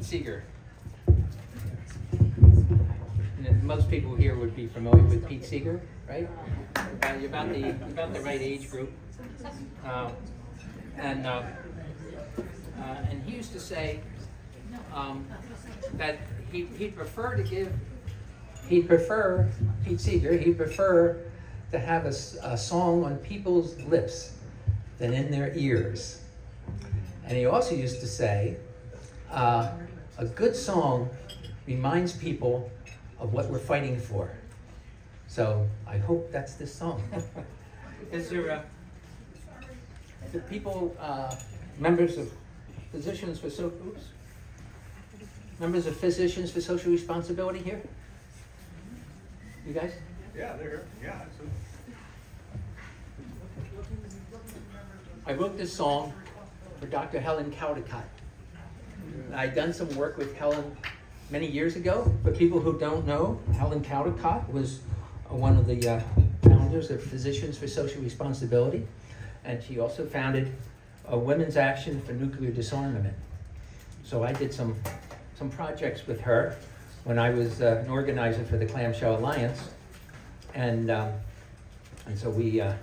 Pete Seeger. And most people here would be familiar with Pete Seeger, right? Uh, you're about the about the right age group. Uh, and uh, uh, and he used to say um, that he, he'd prefer to give. He'd prefer Pete Seeger. He'd prefer to have a, a song on people's lips than in their ears. And he also used to say, uh, a good song reminds people of what we're fighting for. So I hope that's this song. Is there a, the people, uh, members of physicians for so, oops, members of physicians for social responsibility here? You guys? Yeah, they're here. Yeah, absolutely. I wrote this song for Dr. Helen Caldicott. I'd done some work with Helen many years ago. For people who don't know, Helen Caldicott was uh, one of the uh, founders of Physicians for Social Responsibility, and she also founded a Women's Action for Nuclear Disarmament. So I did some some projects with her when I was uh, an organizer for the Clamshell Alliance, and um, and so we uh,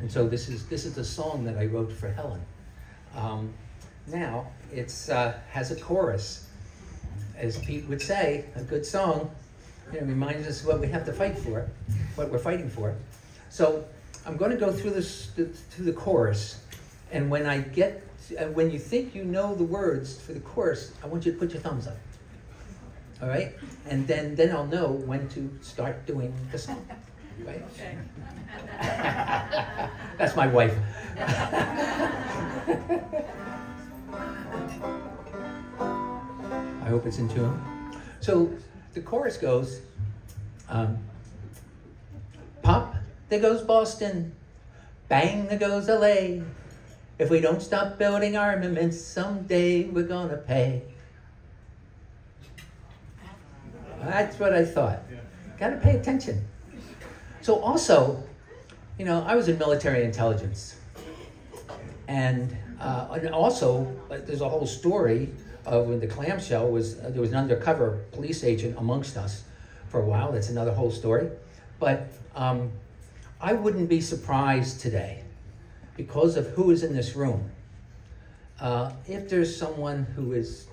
and so this is this is the song that I wrote for Helen. Um, now it's uh, has a chorus, as Pete would say, a good song. You know, reminds us what we have to fight for, what we're fighting for. So I'm going to go through this through the chorus, and when I get uh, when you think you know the words for the chorus, I want you to put your thumbs up. All right, and then then I'll know when to start doing the song. Right? Okay. That's my wife. I hope it's in tune. So the chorus goes, um, Pop, there goes Boston. Bang, there goes LA. If we don't stop building armaments, someday we're gonna pay. That's what I thought. Gotta pay attention. So also, you know, I was in military intelligence. And, uh, and also, there's a whole story of when the clamshell was, uh, there was an undercover police agent amongst us for a while. That's another whole story. But um, I wouldn't be surprised today, because of who is in this room, uh, if there's someone who is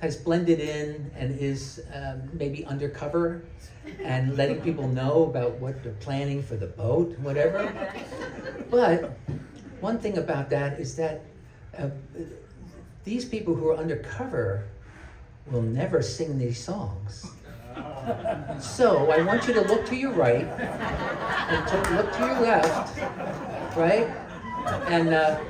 has blended in and is um, maybe undercover and letting people know about what they're planning for the boat, whatever. But one thing about that is that uh, these people who are undercover will never sing these songs. So I want you to look to your right and to look to your left, right? And uh,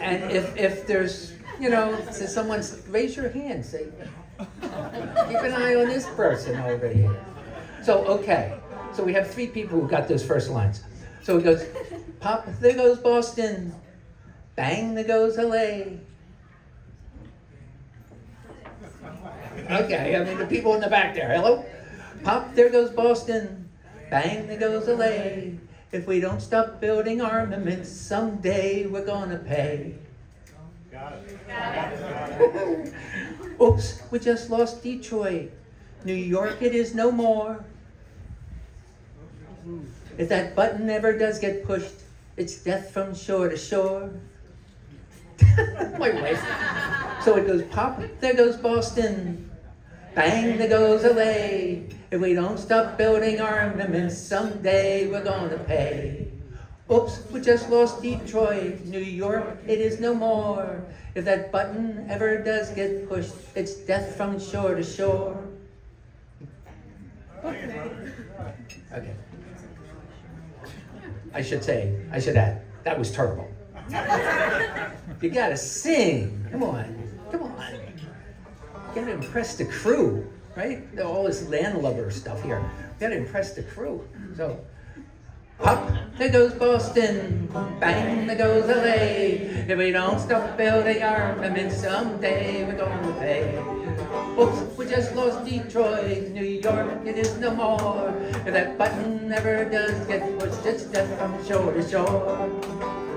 and if if there's you know, so someone's raise your hand, say, keep an eye on this person over here. So, okay. So we have three people who got those first lines. So he goes, Pop, there goes Boston. Bang, there goes LA. Okay, I mean the people in the back there. Hello? Pop, there goes Boston. Bang, there goes LA. If we don't stop building armaments, someday we're gonna pay. Oops, we just lost Detroit. New York, it is no more. If that button ever does get pushed, it's death from shore to shore. My wife. So it goes pop, there goes Boston. Bang, there goes LA. If we don't stop building armaments, someday we're gonna pay. Oops, we just lost Detroit. New York, it is no more. If that button ever does get pushed, it's death from shore to shore. Okay. I should say, I should add, that was terrible. You gotta sing. Come on. Come on. You gotta impress the crew, right? All this landlubber stuff here. You gotta impress the crew. So, up there goes Boston, bang there goes LA. If we don't stop building armaments, someday we're gonna pay. Oops, we just lost Detroit, New York, it is no more. If that button ever does get pushed, it's death from shore to shore.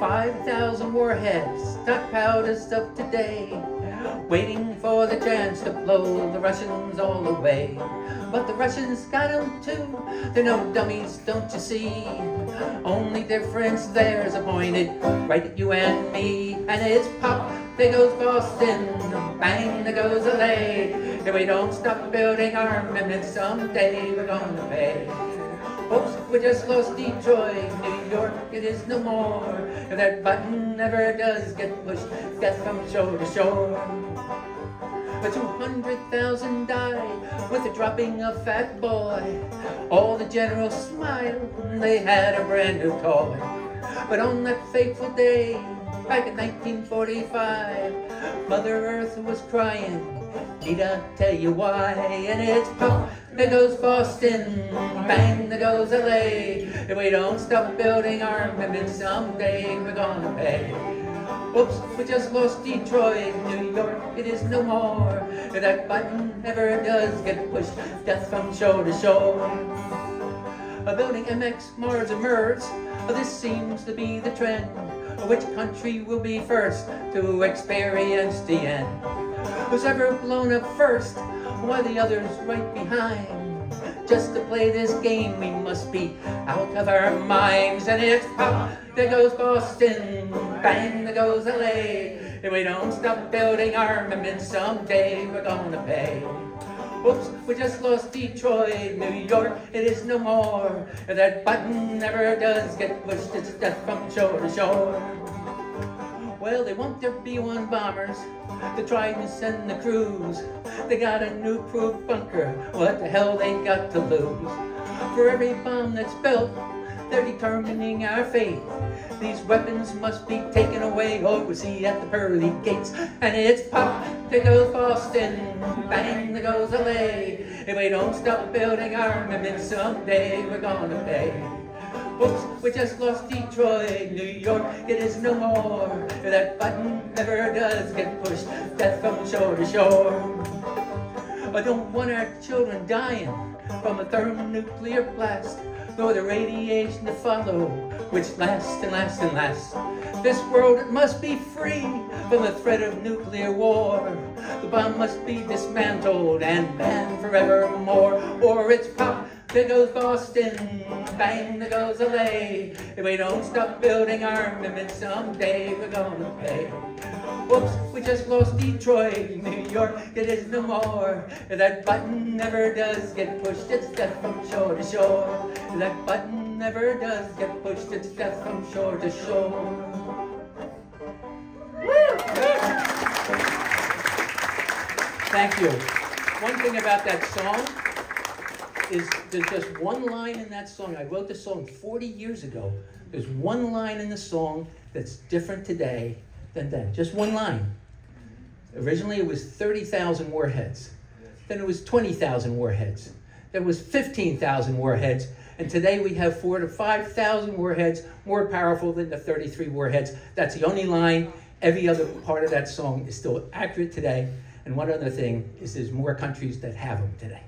5,000 warheads stockpiled as of today, waiting for the chance to blow the Russians all away. But the Russians got them too. They're no dummies, don't you see? Only difference there's a appointed right at you and me. And it's pop, there goes Boston, bang, there goes LA. If we don't stop building armaments, someday we're gonna pay. We just lost Detroit, New York, it is no more. If that button never does get pushed, death from shore to shore. But 200,000 died with the dropping of Fat Boy. All the generals smiled, they had a brand new toy. But on that fateful day, back in 1945, Mother Earth was crying. Need I tell you why? And it's pop, there goes Boston, bang, there goes LA. If we don't stop building armaments, someday we're gonna pay. Oops, we just lost Detroit, New York, it is no more. If that button ever does get pushed, death from shore to shore. A building MX, MARVs, and MIRVs, this seems to be the trend. Which country will be first to experience the end? Who's ever blown up first, while the others right behind? Just to play this game, we must be out of our minds. And it's pop, there goes Boston, bang, there goes LA. If we don't stop building armaments, someday we're gonna pay. Oops, we just lost Detroit, New York, it is no more. If that button never does get pushed, it's death from shore to shore. Well, they want their B-1 bombers to try to send the crews. They got a new proof bunker, what the hell they got to lose? For every bomb that's built, they're determining our fate. These weapons must be taken away, or we see at the pearly gates. And it's pop, there goes Boston, bang, there goes LA. If we don't stop building armaments, someday we're gonna pay. Oops, we just lost Detroit, New York, it is no more. That button ever does get pushed, death from shore to shore. I don't want our children dying from a thermonuclear blast, nor the radiation to follow, which lasts and lasts and lasts. This world must be free from the threat of nuclear war. The bomb must be dismantled and banned forevermore, or it's pop. There goes Boston, bang, there goes LA. If we don't stop building armaments, someday we're gonna pay. Whoops, we just lost Detroit, New York, it is no more. That button never does get pushed, it's death from shore to shore. That button never does get pushed, it's death from shore to shore. Thank you. One thing about that song is there's just one line in that song. I wrote the song 40 years ago. There's one line in the song that's different today than then. Just one line. Originally it was 30,000 warheads. Then it was 20,000 warheads. Then it was 15,000 warheads. And today we have four to 5,000 warheads, more powerful than the 33 warheads. That's the only line. Every other part of that song is still accurate today. And one other thing is there's more countries that have them today.